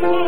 Oh!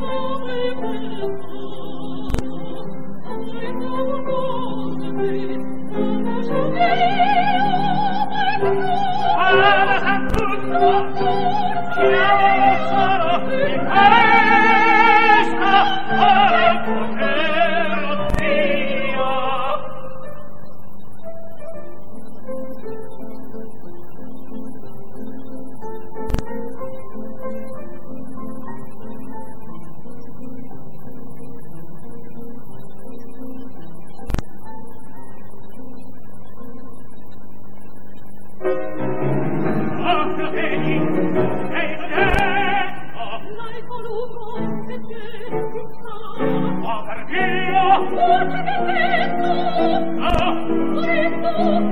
Lord. Oh, per Dio! Oh, per Dio! Oh, per Dio!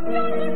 Hey!